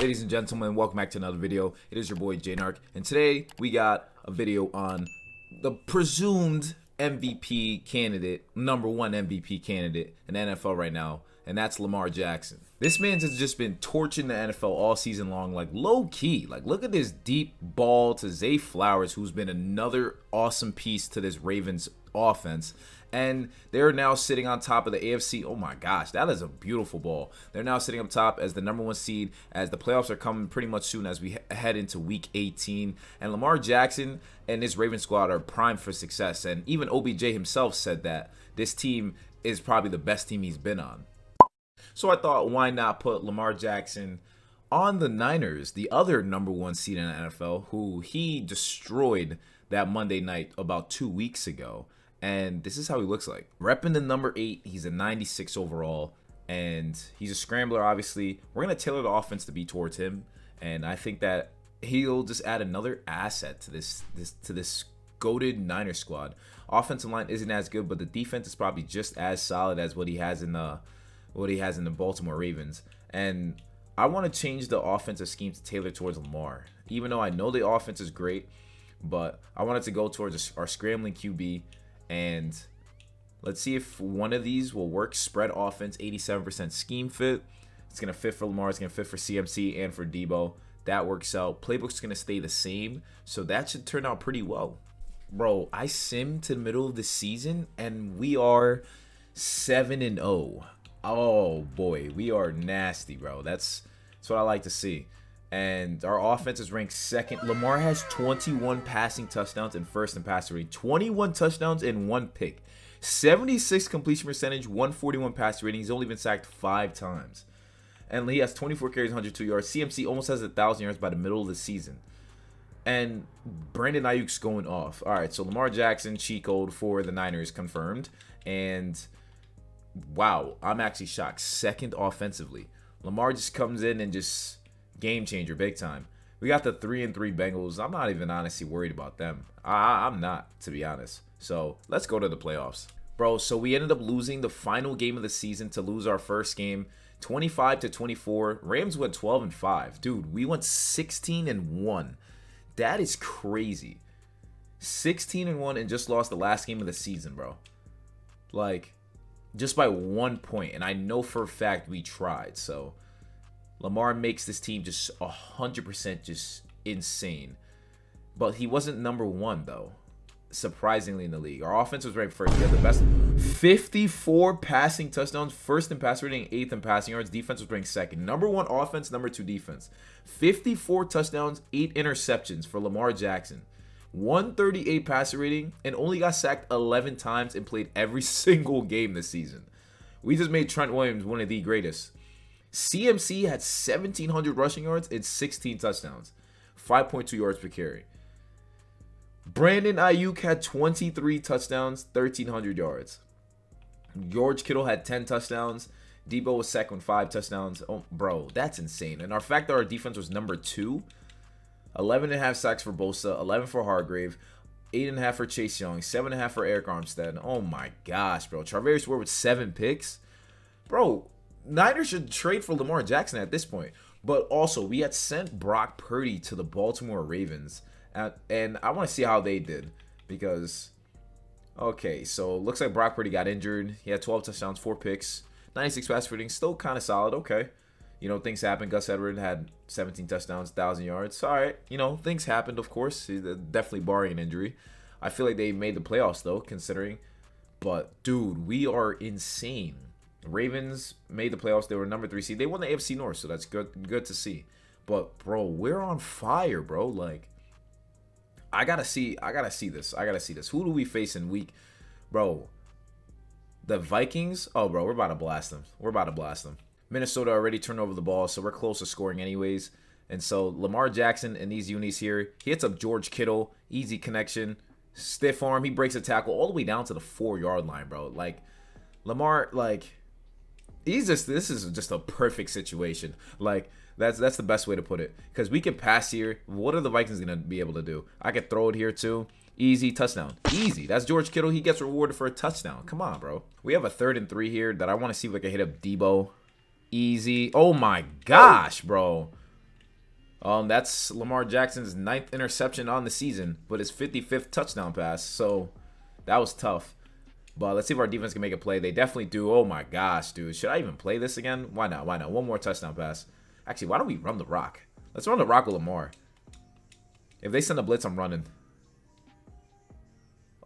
Ladies and gentlemen, welcome back to another video. It is your boy Jaynarc, and today we got a video on the presumed MVP candidate, number one MVP candidate in NFL right now, and that's Lamar Jackson. This man has just been torching the NFL all season long, like low key. Like, look at this deep ball to Zay Flowers, who's been another awesome piece to this Ravens offense and they're now sitting on top of the AFC. Oh my gosh, that is a beautiful ball. They're now sitting up top as the number one seed as the playoffs are coming pretty much soon as we head into week 18. And Lamar Jackson and this Ravens squad are primed for success. And even OBJ himself said that this team is probably the best team he's been on. So I thought, why not put Lamar Jackson on the Niners, the other number one seed in the NFL, who he destroyed that Monday night about two weeks ago. And this is how he looks like. Repping the number eight, he's a 96 overall. And he's a scrambler, obviously. We're going to tailor the offense to be towards him. And I think that he'll just add another asset to this this to this goaded Niner squad. Offensive line isn't as good, but the defense is probably just as solid as what he has in the what he has in the Baltimore Ravens. And I want to change the offensive scheme to tailor towards Lamar. Even though I know the offense is great, but I wanted to go towards our scrambling QB and let's see if one of these will work. Spread offense, 87% scheme fit. It's going to fit for Lamar. It's going to fit for CMC and for Deebo. That works out. Playbook's going to stay the same. So that should turn out pretty well. Bro, I sim to the middle of the season and we are 7 and 0. Oh boy, we are nasty, bro. That's that's what I like to see and our offense is ranked second. Lamar has 21 passing touchdowns and first in passer rating, 21 touchdowns and one pick, 76 completion percentage, 141 passer rating. He's only been sacked five times, and he has 24 carries, 102 yards. CMC almost has a thousand yards by the middle of the season, and Brandon Aiyuk's going off. All right, so Lamar Jackson cheat code for the Niners confirmed, and wow, I'm actually shocked. Second offensively, Lamar just comes in and just game changer, big time. We got the three and three Bengals. I'm not even honestly worried about them. I, I'm not, to be honest. So let's go to the playoffs, bro. So we ended up losing the final game of the season to lose our first game, 25 to 24. Rams went 12 and five, dude. We went 16 and one. That is crazy. 16 and one and just lost the last game of the season, bro. Like, just by one point, and I know for a fact we tried. So Lamar makes this team just 100% just insane. But he wasn't number one, though, surprisingly, in the league. Our offense was ranked first. We had the best 54 passing touchdowns, first in pass rating, eighth in passing yards. Defense was ranked second. Number one offense, number two defense. 54 touchdowns, eight interceptions for Lamar Jackson. 138 passer rating, and only got sacked 11 times and played every single game this season. We just made Trent Williams one of the greatest. CMC had 1,700 rushing yards and 16 touchdowns, 5.2 yards per carry. Brandon Aiyuk had 23 touchdowns, 1,300 yards. George Kittle had 10 touchdowns. Deebo was second with five touchdowns. Oh, bro, that's insane. And our fact that our defense was number two, 11 and a half sacks for Bosa, 11 for Hargrave, eight and a half for Chase Young, seven and a half for Arik Armstead. Oh my gosh, bro. Charvarius Ward with seven picks. Bro, Niners should trade for Lamar Jackson at this point. But also, we had sent Brock Purdy to the Baltimore Ravens, and, and I want to see how they did because, okay, so looks like Brock Purdy got injured. He had 12 touchdowns, four picks, 96 pass rating, still kind of solid. Okay, you know things happen. Gus Edwards had 17 touchdowns, thousand yards. All right, you know things happened. Of course, uh, definitely barring an injury. I feel like they made the playoffs though, considering. But dude, we are insane. Ravens made the playoffs. They were number three seed. They won the AFC North, so that's good. Good to see. But bro, we're on fire, bro. Like, I gotta see. I gotta see this. I gotta see this. Who do we face in week, bro? The Vikings. Oh, bro, we're about to blast them. We're about to blast them. Minnesota already turned over the ball, so we're close to scoring anyways. And so Lamar Jackson and these unis here, he hits up George Kittle, easy connection, stiff arm. He breaks a tackle all the way down to the four yard line, bro. Like Lamar, like he's just this is just a perfect situation. Like that's that's the best way to put it. Because we can pass here. What are the Vikings gonna be able to do? I could throw it here too. Easy touchdown. Easy. That's George Kittle. He gets rewarded for a touchdown. Come on, bro. We have a third and three here that I want to see if I can hit up Deebo. Easy. Oh my gosh, bro. Um, that's Lamar Jackson's ninth interception on the season, but his 55th touchdown pass. So that was tough. But let's see if our defense can make a play. They definitely do. Oh my gosh, dude. Should I even play this again? Why not? Why not? One more touchdown pass. Actually, why don't we run the rock? Let's run the rock with Lamar. If they send a blitz, I'm running.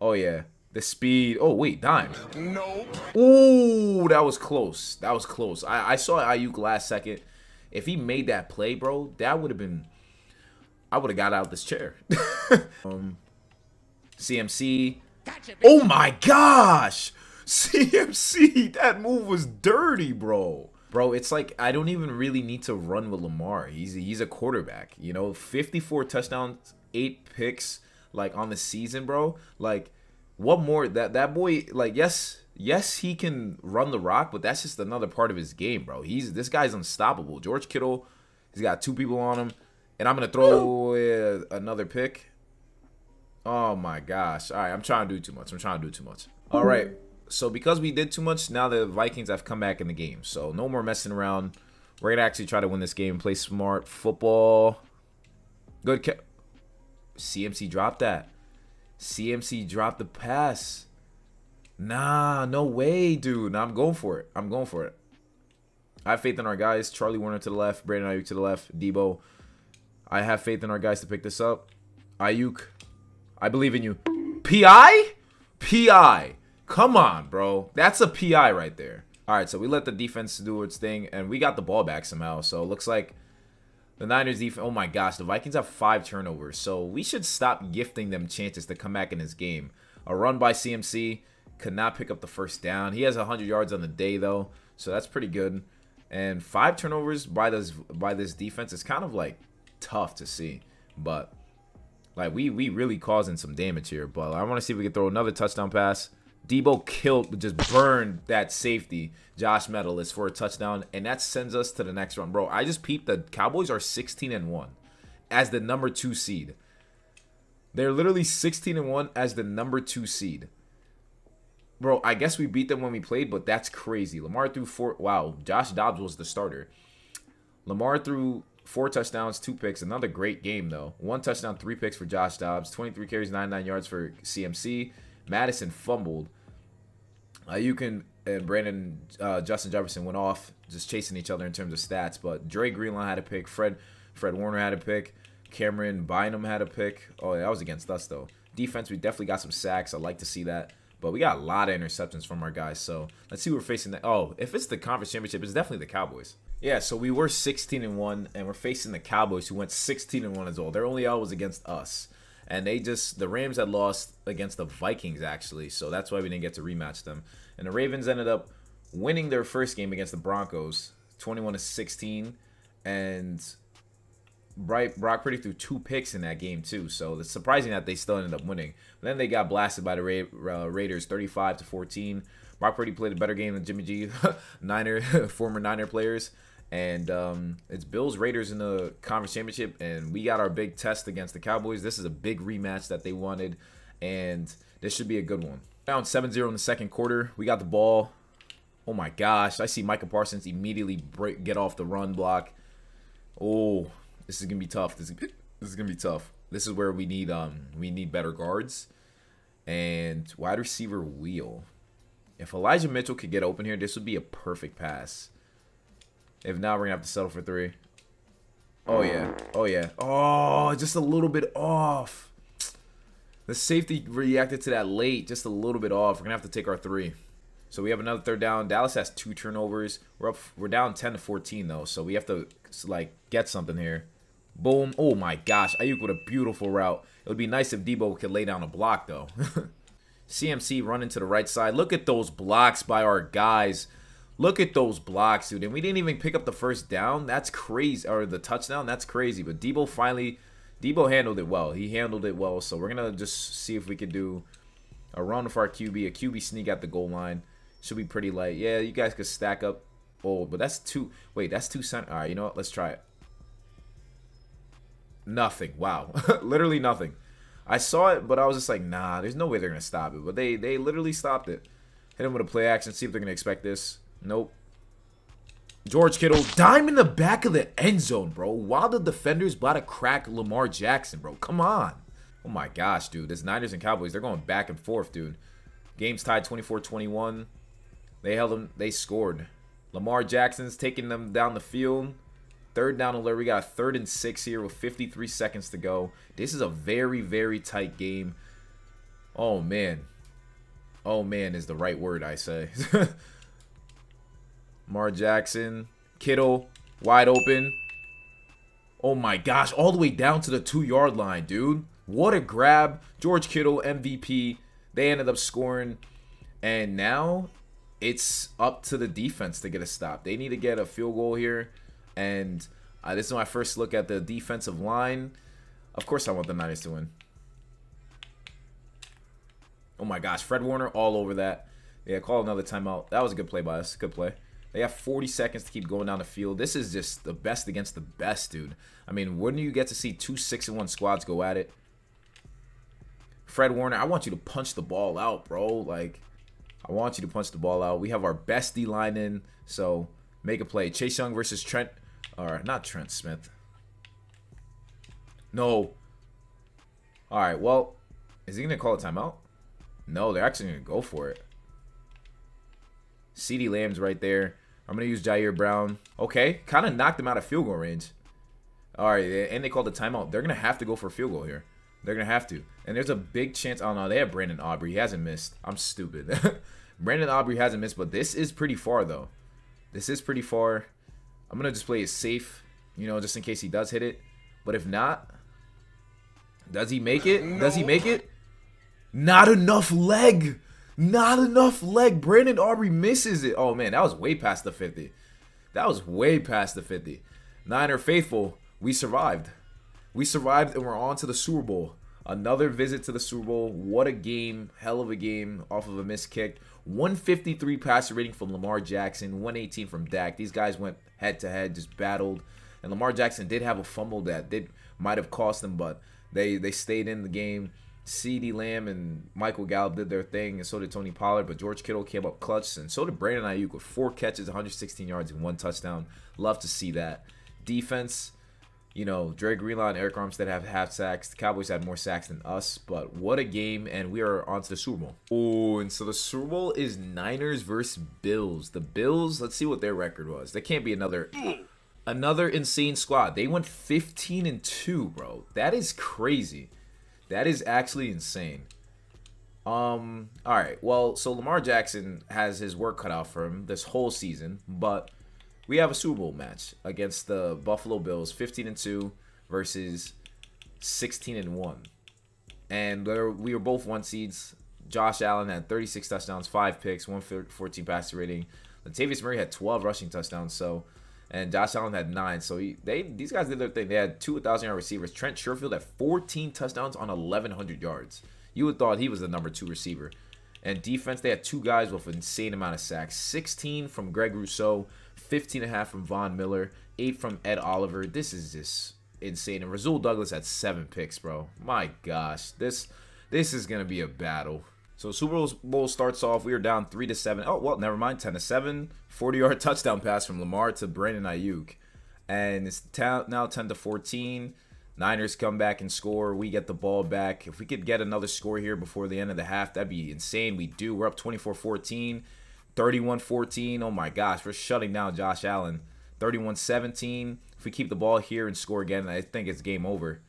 Oh, yeah. The speed. Oh, wait. Dime. No. Ooh, that was close. That was close. I, I saw Aiyuk last second. If he made that play, bro, that would have been... I would have got out of this chair. um, CMC. Oh, my gosh. CMC. That move was dirty, bro. Bro, it's like I don't even really need to run with Lamar. He's he's a quarterback. You know, 54 touchdowns, 8 picks like on the season, bro. Like what more that that boy like yes, yes he can run the rock, but that's just another part of his game, bro. He's this guy's unstoppable. George Kittle, he's got two people on him, and I'm going to throw uh, another pick. Oh my gosh. All right, I'm trying to do too much. I'm trying to do too much. All right so because we did too much, now the Vikings have come back in the game. So no more messing around. We're gonna actually try to win this game. Play smart football. Good. CMC dropped that. CMC dropped the pass. Nah, no way, dude. Nah, I'm going for it. I'm going for it. I have faith in our guys. Charlie Woerner to the left. Brandon Aiyuk to the left. Deebo. I have faith in our guys to pick this up. Aiyuk. I believe in you. PI? PI. Come on, bro. That's a PI right there. All right, so we let the defense do its thing, and we got the ball back somehow. So it looks like the Niners defense. Oh my gosh, the Vikings have five turnovers. So we should stop gifting them chances to come back in this game. A run by CMC could not pick up the first down. He has 100 yards on the day though, so that's pretty good. And five turnovers by this by this defense is kind of like tough to see, but like we we really causing some damage here. But I want to see if we can throw another touchdown pass. Deebo killed, just burned that safety, Josh Metellus, for a touchdown, and that sends us to the next round. Bro, I just peeped the Cowboys are 16 and 1 as the number two seed. They're literally 16 and 1 as the number two seed. Bro, I guess we beat them when we played, but that's crazy. Lamar threw four. Wow, Josh Dobbs was the starter. Lamar threw four touchdowns, two picks. Another great game, though. One touchdown, three picks for Josh Dobbs, 23 carries, 99 yards for CMC. Mattison fumbled. Uh, you can and Brandon uh, Justin Jefferson went off just chasing each other in terms of stats. But Dre Greenlaw had a pick. Fred Fred Warner had a pick. Camryn Bynum had a pick. Oh, that was against us though. Defense, we definitely got some sacks. I like to see that. But we got a lot of interceptions from our guys. So let's see who we're facing. The, oh, if it's the conference championship, it's definitely the Cowboys. Yeah, so we were 16 and one, and we're facing the Cowboys, who went 16 and one as well. Their only L was against us and they just the Rams had lost against the Vikings actually, so that's why we didn't get to rematch them. And the Ravens ended up winning their first game against the Broncos, 21 to 16, and Brock Purdy threw two picks in that game too. So it's surprising that they still ended up winning. But then they got blasted by the Ra- uh, Raiders, 35 to 14. Brock Purdy played a better game than Jimmy G, Niner former Niner players and um, it's Bills Raiders in the conference championship, and we got our big test against the Cowboys. This is a big rematch that they wanted, and this should be a good one. Down 7-0 in the second quarter. We got the ball. Oh my gosh, I see Micah Parsons immediately break, get off the run block. Oh, this is gonna be tough. This is, this is gonna be tough. This is where we need um we need better guards and wide receiver wheel. If Elijah Mitchell could get open here, this would be a perfect pass. If not, we're going to have to settle for three. Oh, yeah. Oh, yeah. Oh, just a little bit off. The safety reacted to that late, just a little bit off. We're going to have to take our three. So we have another third down. Dallas has two turnovers. We're up. We're down 10 to 14, though. So we have to, like, get something here. Boom. Oh, my gosh. Aiyuk with a beautiful route. It would be nice if Deebo could lay down a block, though. CMC running to the right side. Look at those blocks by our guys. Look at those blocks, dude. And we didn't even pick up the first down. That's crazy. Or the touchdown. That's crazy. But Deebo finally... Deebo handled it well. He handled it well. So we're going to just see if we could do a run for our QB. A QB sneak at the goal line. Should be pretty light. Yeah, you guys could stack up. Oh, but that's two... Wait, that's two cent... All right, you know what? Let's try it. Nothing. Wow. literally nothing. I saw it, but I was just like, nah, there's no way they're going to stop it. But they, they literally stopped it. Hit him with a play action. See if they're going to expect this. Nope. George Kittle, dime in the back of the end zone, bro. While the defenders about to crack Lamar Jackson, bro. Come on. Oh my gosh, dude. This Niners and Cowboys, they're going back and forth, dude. Game's tied 24-21. They held them. They scored. Lamar Jackson's taking them down the field. Third down alert. We got third and six here with 53 seconds to go. This is a very, very tight game. Oh, man. Oh, man is the right word, I say. Lamar Jackson. Kittle. Wide open. Oh, my gosh. All the way down to the two-yard line, dude. What a grab. George Kittle, MVP. They ended up scoring. And now it's up to the defense to get a stop. They need to get a field goal here. And uh, this is my first look at the defensive line. Of course I want the Niners to win. Oh my gosh, Fred Warner all over that. Yeah, call another timeout. That was a good play by us. Good play. They have 40 seconds to keep going down the field. This is just the best against the best, dude. I mean, wouldn't you get to see two 6 and 1 squads go at it? Fred Warner, I want you to punch the ball out, bro. Like, I want you to punch the ball out. We have our best D line in, so make a play. Chase Young versus Trent, or not Trent Smith. No. All right, well, is he going to call a timeout? No, they're actually going to go for it. CeeDee Lamb's right there. I'm going to use Ji'Ayir Brown. Okay, kind of knocked him out of field goal range. All right, and they called the timeout. They're going to have to go for a field goal here. They're going to have to. And there's a big chance. Oh, no, they have Brandon Aubrey. He hasn't missed. I'm stupid. Brandon Aubrey hasn't missed, but this is pretty far, though. This is pretty far. I'm going to just play it safe, you know, just in case he does hit it. But if not, does he make it? No. Does he make it? Not enough leg. Not enough leg. Brandon Aubrey misses it. Oh, man, that was way past the 50. That was way past the 50. Niner faithful, we survived. We survived and we're on to the Super Bowl. Another visit to the Super Bowl. What a game. Hell of a game off of a missed kick. 153 passer rating from Lamar Jackson, 118 from Dak. These guys went head to head, just battled. And Lamar Jackson did have a fumble that did might have cost them, but they they stayed in the game. CeeDee Lamb and Michael Gallup did their thing, and so did Tony Pollard. But George Kittle came up clutch, and so did Brandon Aiyuk with four catches, 116 yards, and one touchdown. Love to see that. Defense, you know, Dre Greenlaw and Arik Armstead have half sacks. The Cowboys had more sacks than us, but what a game, and we are on to the Super Bowl. Oh, and so the Super Bowl is Niners versus Bills. The Bills, let's see what their record was. They can't be another another insane squad. They went 15 and 2, bro. That is crazy. That is actually insane. Um, all right. Well, so Lamar Jackson has his work cut out for him this whole season, but we have a Super Bowl match against the Buffalo Bills, 15 and 2 versus 16 and 1. And we were both one seeds. Josh Allen had 36 touchdowns, 5 picks, 114 passer rating. Latavius Murray had 12 rushing touchdowns, so and Josh Allen had 9. So he, they these guys did their thing. They had two 1,000-yard receivers. Trent Sherfield had 14 touchdowns on 1,100 yards. You would thought he was the number 2 receiver. And defense, they had two guys with an insane amount of sacks. 16 from Greg Rousseau, 15 and a half from Von Miller, 8 from Ed Oliver. This is just insane. And Rasul Douglas had 7 picks, bro. My gosh. This this is to be a battle. So Super Bowl starts off. We are down 3 to 7. Oh, well, never mind. 10 to 7. 40-yard touchdown pass from Lamar to Brandon Aiyuk. And it's now 10 to 14. Niners come back and score. We get the ball back. If we could get another score here before the end of the half, that'd be insane. We do. We're up 24-14. 31-14. Oh my gosh, we're shutting down Josh Allen. 31-17. If we keep the ball here and score again, I think it's game over.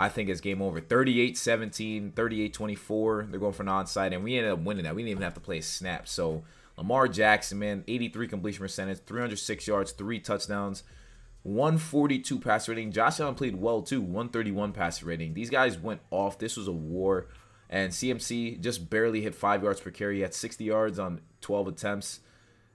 I think it's game over. 38-17, 38-24. They're going for an onside, and we ended up winning that. We didn't even have to play a snap. So Lamar Jackson, man, 83 completion percentage, 306 yards, three touchdowns, 142 pass rating. Josh Allen played well too, 131 pass rating. These guys went off. This was a war. And CMC just barely hit five yards per carry. He had 60 yards on 12 attempts.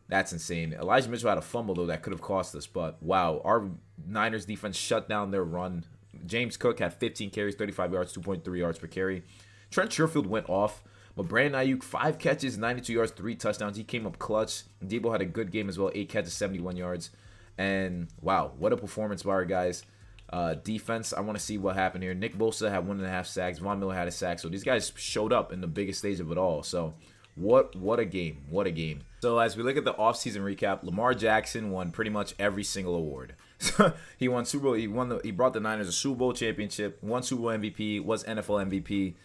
That's insane. Elijah Mitchell had a fumble, though, that could have cost us. But wow, our Niners defense shut down their run. James Cook had 15 carries, 35 yards, 2.3 yards per carry. Trent Sherfield went off. But Brandon Aiyuk, five catches, 92 yards, three touchdowns. He came up clutch. Deebo had a good game as well, eight catches, 71 yards. And wow, what a performance by our guys. Uh, defense, I want to see what happened here. Nick Bosa had one and a half sacks. Von Miller had a sack. So these guys showed up in the biggest stage of it all. So What what a game. What a game. So as we look at the offseason recap, Lamar Jackson won pretty much every single award. he won Super Bowl. He won the. He brought the Niners a Super Bowl championship. Won Super Bowl MVP. Was NFL MVP.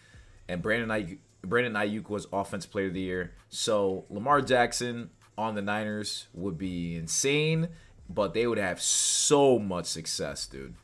And Brandon Aiyuk, Brandon Aiyuk was Offensive Player of the Year. So Lamar Jackson on the Niners would be insane, but they would have so much success, dude.